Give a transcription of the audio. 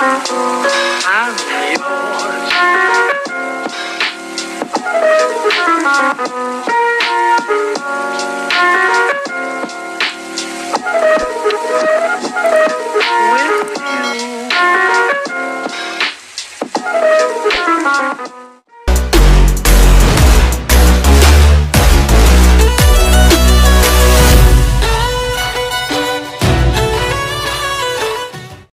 I'm yours.